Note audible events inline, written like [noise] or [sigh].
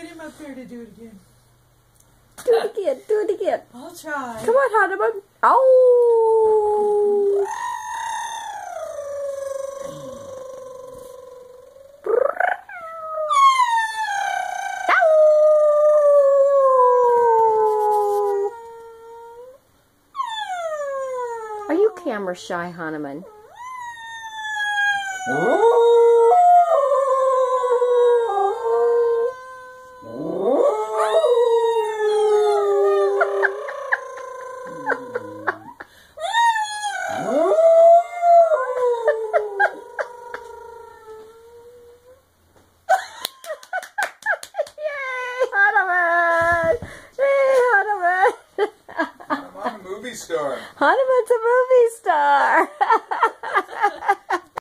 get him up there to do it again. Do it again. Do it again. I'll try. Come on, Hanuman. Oh. Are you camera shy, Hanuman? movie star. Hanuman's a movie star. [laughs]